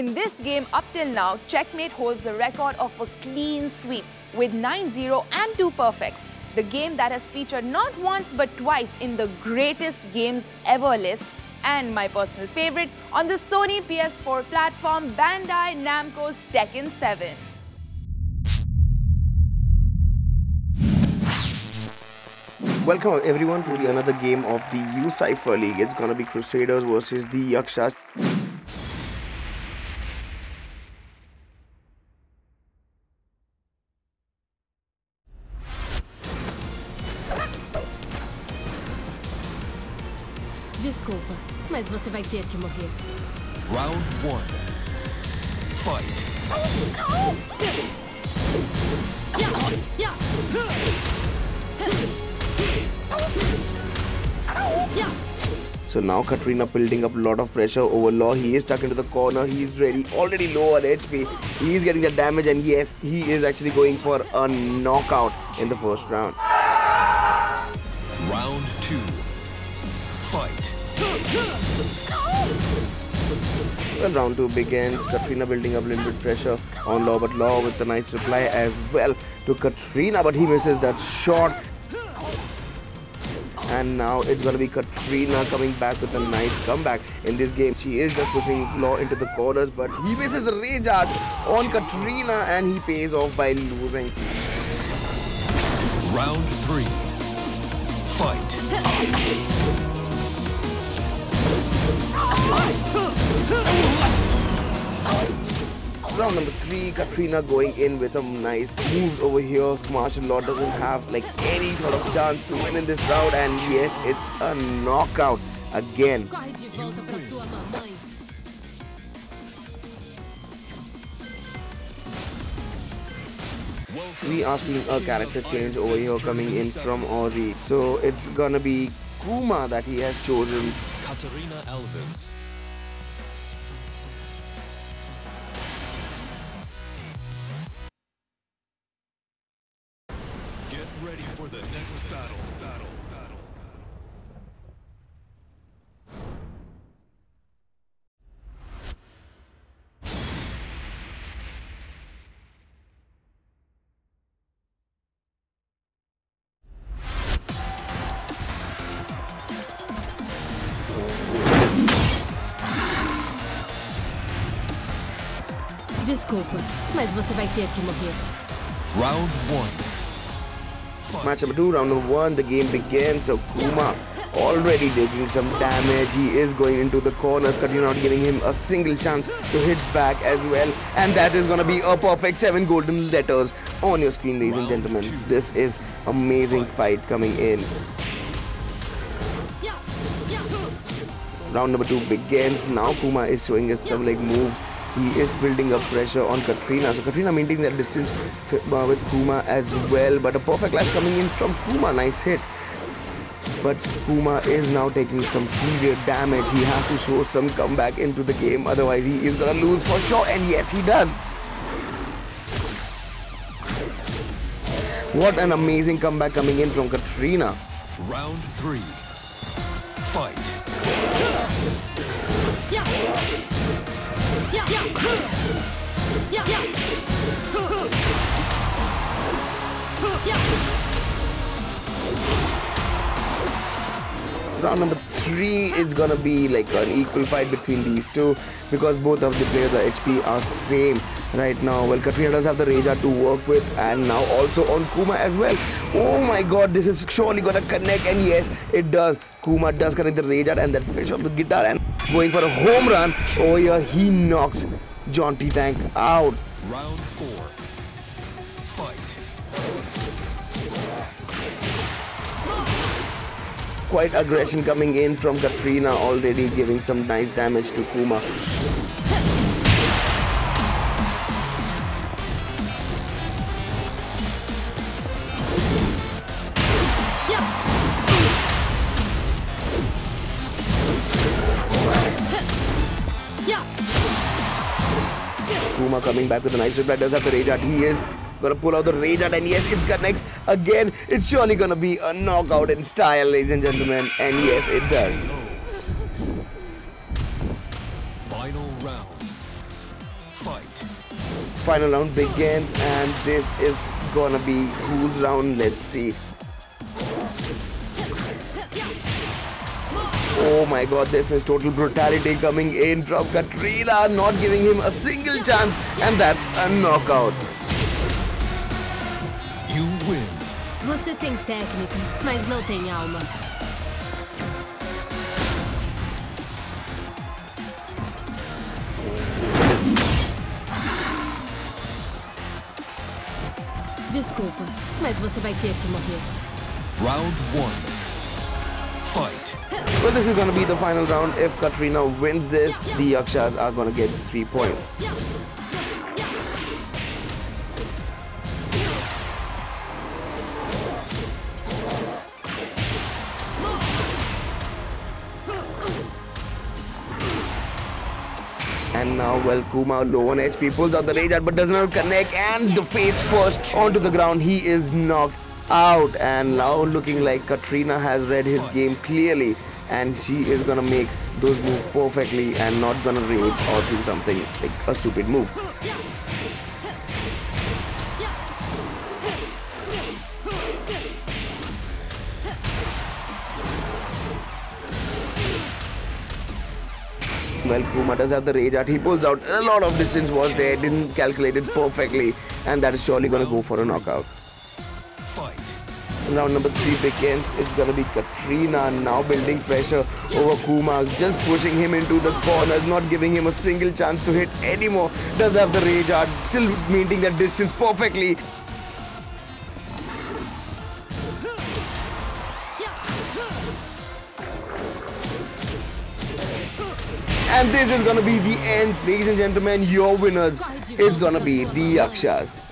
In this game, up till now, Checkmate holds the record of a clean sweep with 9-0 and 2 perfects. The game that has featured not once but twice in the greatest games ever list and my personal favorite on the Sony PS4 platform Bandai Namco's Tekken 7. Welcome everyone to the another game of the U Cypher League. It's gonna be Crusaders versus the Yakshas. Desculpa, mas você vai ter que morrer. Round one. Fight. So now Katrina building up a lot of pressure over Law. He is stuck into the corner. He's ready, already low on HP. He is getting the damage and yes, he is actually going for a knockout in the first round. Round When round two begins, Katrina building up a little bit pressure on Law, but Law with a nice reply as well to Katrina, but he misses that shot. And now it's gonna be Katrina coming back with a nice comeback in this game. She is just pushing Law into the corners, but he misses the rage art on Katrina and he pays off by losing. Round three. Fight. Round number three, Katrina going in with some nice moves over here. Marshall Law doesn't have like any sort of chance to win in this round, and yes, it's a knockout again. We are seeing a character change over here coming in from Aussie. So it's gonna be Kuma that he has chosen. Katarina Alves. Desculpa, mas você vai ter que morrer. Round one. Fight. Match number two, round number one, the game begins. So Kuma already taking some damage. He is going into the corners, but you're not giving him a single chance to hit back as well. And that is gonna be a perfect seven golden letters on your screen, ladies and gentlemen. This is amazing fight coming in. Round number two begins. Now Kuma is showing us some like moves. He is building up pressure on Katrina. So Katrina maintaining that distance uh, with Kuma as well. But a perfect clash coming in from Kuma. Nice hit. But Kuma is now taking some severe damage. He has to show some comeback into the game. Otherwise, he is gonna lose for sure. And yes, he does. What an amazing comeback coming in from Katrina. Round three. Fight. Yeah! Round number three it's gonna be like an equal fight between these two because both of the players are HP are same right now. Well Katrina does have the Reja to work with and now also on Kuma as well. Oh my god this is surely gonna connect and yes it does. Kuma does connect the Reja and that fish on the guitar and going for a home run. Oh yeah he knocks JauntyTank out. Round four. Quite aggression coming in from Katrina already giving some nice damage to Kuma Kuma coming back with a nice reply. Does have the rage art. He is gonna pull out the rage art, and yes, it connects again. It's surely gonna be a knockout in style, ladies and gentlemen. And yes, it does. Final round. Fight. final round begins and this is gonna be whose round let's see Oh my god, this is total brutality coming in from Katrina, not giving him a single chance, and that's a knockout. You win. Você tem técnica, mas não tem alma. Desculpa, mas você vai ter que morrer. Round one. Fight. Well, this is gonna be the final round. If Katrina wins this, the Yakshas are gonna get three points. And now, well, Kuma low on HP pulls out the rage art but does not connect and the face first onto the ground. He is knocked out and now looking like Katrina has read his game clearly and she is gonna make those moves perfectly and not gonna rage or do something like a stupid move. Well, Kuma does have the rage art. He pulls out a lot of distance was there, didn't calculate it perfectly, and that is surely gonna go for a knockout. Fight. Round number three begins. It's gonna be Katrina now building pressure over Kuma, just pushing him into the corner, not giving him a single chance to hit anymore. Does have the rage art, still meeting that distance perfectly. And this is gonna be the end, ladies and gentlemen. Your winners is gonna be the Yakshas.